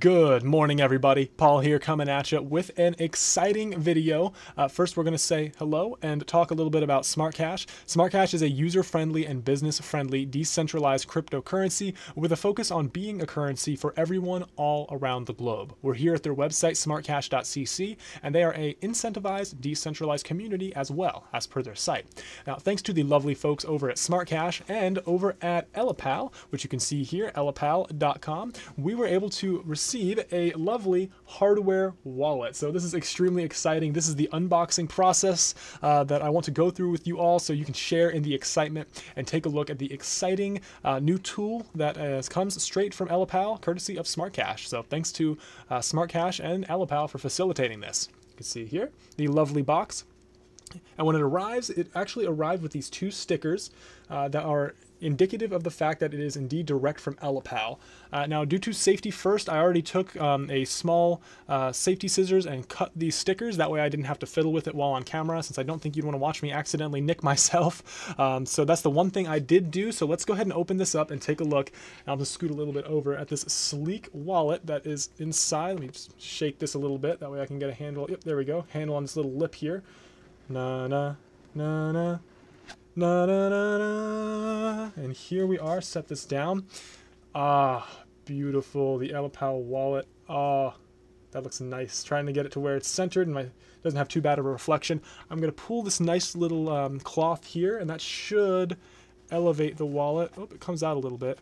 Good morning, everybody. Paul here coming at you with an exciting video. Uh, first, we're going to say hello and talk a little bit about Smart Cash. Smart Cash is a user friendly and business friendly decentralized cryptocurrency with a focus on being a currency for everyone all around the globe. We're here at their website, smartcash.cc, and they are a incentivized, decentralized community as well, as per their site. Now, thanks to the lovely folks over at Smart Cash and over at Ellipal, which you can see here, ellipal.com, we were able to receive receive a lovely hardware wallet. So this is extremely exciting. This is the unboxing process uh, that I want to go through with you all so you can share in the excitement and take a look at the exciting uh, new tool that uh, comes straight from Ellipal, courtesy of SmartCash. So thanks to uh, SmartCash and Ellipal for facilitating this. You can see here the lovely box. And when it arrives, it actually arrived with these two stickers uh, that are indicative of the fact that it is indeed direct from Ellipal. Uh, now, due to safety first, I already took um, a small uh, safety scissors and cut these stickers. That way I didn't have to fiddle with it while on camera, since I don't think you'd want to watch me accidentally nick myself. Um, so that's the one thing I did do. So let's go ahead and open this up and take a look. I'll just scoot a little bit over at this sleek wallet that is inside. Let me just shake this a little bit. That way I can get a handle. Yep, there we go. Handle on this little lip here. Na-na, Na na na na Na, na. And here we are, set this down. Ah, beautiful. The Ellipal wallet. Ah, that looks nice. Trying to get it to where it's centered and my doesn't have too bad of a reflection. I'm going to pull this nice little um, cloth here, and that should elevate the wallet. Oh, it comes out a little bit.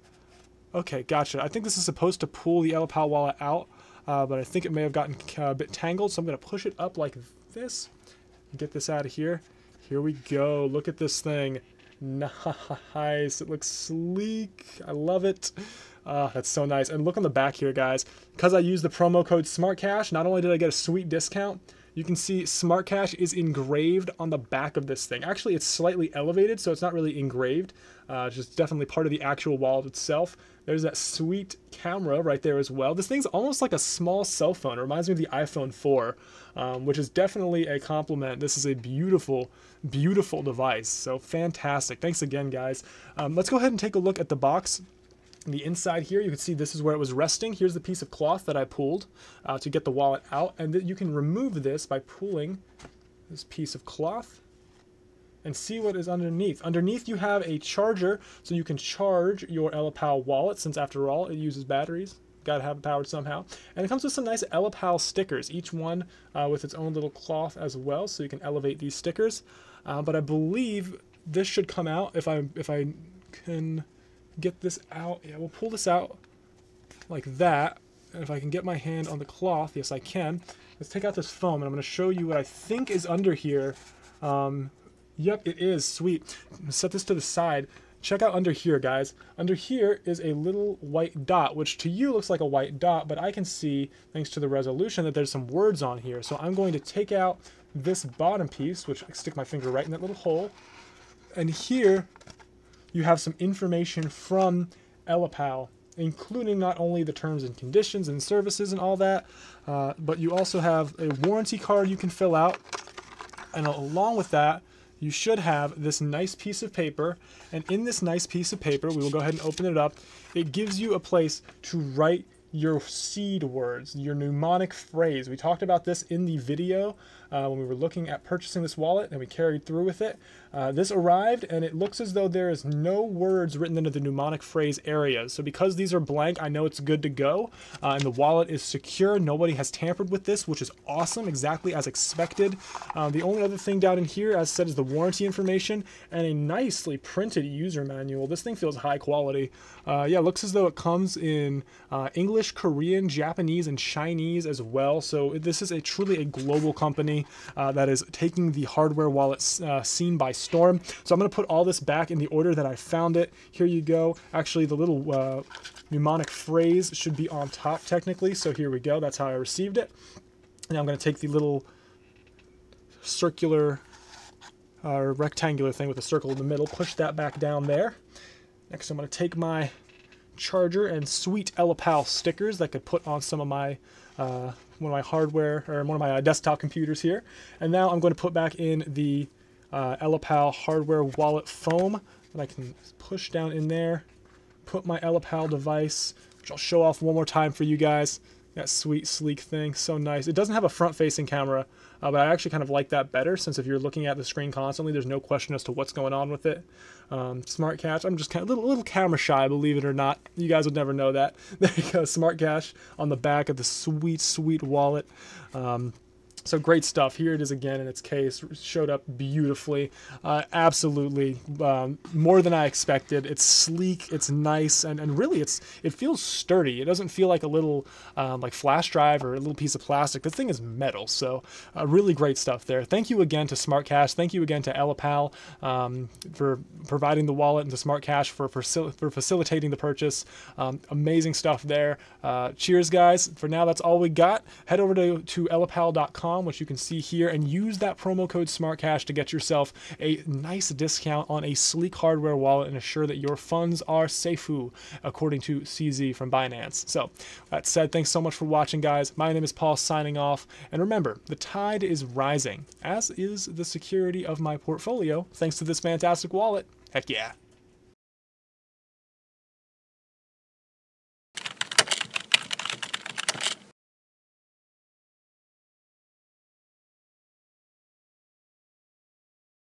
Okay, gotcha. I think this is supposed to pull the Ellipal wallet out, uh, but I think it may have gotten a bit tangled, so I'm going to push it up like this. And get this out of here. Here we go. Look at this thing. Nice. It looks sleek. I love it. Ah, that's so nice. And look on the back here, guys. Because I used the promo code SmartCash, not only did I get a sweet discount, you can see Smart Cash is engraved on the back of this thing. Actually, it's slightly elevated, so it's not really engraved. Uh, it's just definitely part of the actual wallet itself. There's that sweet camera right there as well. This thing's almost like a small cell phone. It reminds me of the iPhone 4, um, which is definitely a compliment. This is a beautiful, beautiful device. So fantastic. Thanks again, guys. Um, let's go ahead and take a look at the box the inside here, you can see this is where it was resting. Here's the piece of cloth that I pulled uh, to get the wallet out. And you can remove this by pulling this piece of cloth and see what is underneath. Underneath you have a charger so you can charge your Ellipal wallet since after all it uses batteries. Got to have it powered somehow. And it comes with some nice Ellipal stickers, each one uh, with its own little cloth as well so you can elevate these stickers. Uh, but I believe this should come out if I if I can get this out. Yeah, we'll pull this out like that. And if I can get my hand on the cloth, yes I can. Let's take out this foam and I'm going to show you what I think is under here. Um, yep, it is. Sweet. set this to the side. Check out under here, guys. Under here is a little white dot, which to you looks like a white dot, but I can see, thanks to the resolution, that there's some words on here. So I'm going to take out this bottom piece, which I stick my finger right in that little hole. And here you have some information from Ellipal, including not only the terms and conditions and services and all that, uh, but you also have a warranty card you can fill out. And along with that, you should have this nice piece of paper. And in this nice piece of paper, we will go ahead and open it up. It gives you a place to write your seed words, your mnemonic phrase. We talked about this in the video uh, when we were looking at purchasing this wallet and we carried through with it. Uh, this arrived and it looks as though there is no words written into the mnemonic phrase areas. So because these are blank, I know it's good to go uh, and the wallet is secure. Nobody has tampered with this, which is awesome, exactly as expected. Uh, the only other thing down in here, as said, is the warranty information and a nicely printed user manual. This thing feels high quality. Uh, yeah, looks as though it comes in uh, English, Korean, Japanese, and Chinese as well. So this is a truly a global company uh, that is taking the hardware wallet uh, scene by storm. So I'm going to put all this back in the order that I found it. Here you go. Actually, the little uh, mnemonic phrase should be on top technically. So here we go. That's how I received it. Now I'm going to take the little circular uh, rectangular thing with a circle in the middle, push that back down there. Next, I'm going to take my charger and sweet Ellipal stickers that I could put on some of my uh, one of my hardware or one of my uh, desktop computers here. And now I'm going to put back in the uh, Ellipal hardware wallet foam that I can push down in there, put my Ellipal device, which I'll show off one more time for you guys. That sweet sleek thing. So nice. It doesn't have a front facing camera uh, but i actually kind of like that better since if you're looking at the screen constantly there's no question as to what's going on with it. Um, Smart Cash i'm just kind of a little, little camera shy believe it or not. You guys would never know that. There you go Smart Cash on the back of the sweet sweet wallet. Um, so great stuff. Here it is again in its case. Showed up beautifully. Uh, absolutely um, more than I expected. It's sleek. It's nice, and, and really it's it feels sturdy. It doesn't feel like a little um, like flash drive or a little piece of plastic. This thing is metal. So uh, really great stuff there. Thank you again to SmartCash. Thank you again to Ellipal um, for providing the wallet and to Smart Cash for for, for facilitating the purchase. Um, amazing stuff there. Uh, cheers, guys. For now, that's all we got. Head over to to ellipal.com which you can see here, and use that promo code SmartCash to get yourself a nice discount on a sleek hardware wallet and assure that your funds are safe, according to CZ from Binance. So, that said, thanks so much for watching, guys. My name is Paul signing off, and remember, the tide is rising, as is the security of my portfolio, thanks to this fantastic wallet. Heck yeah.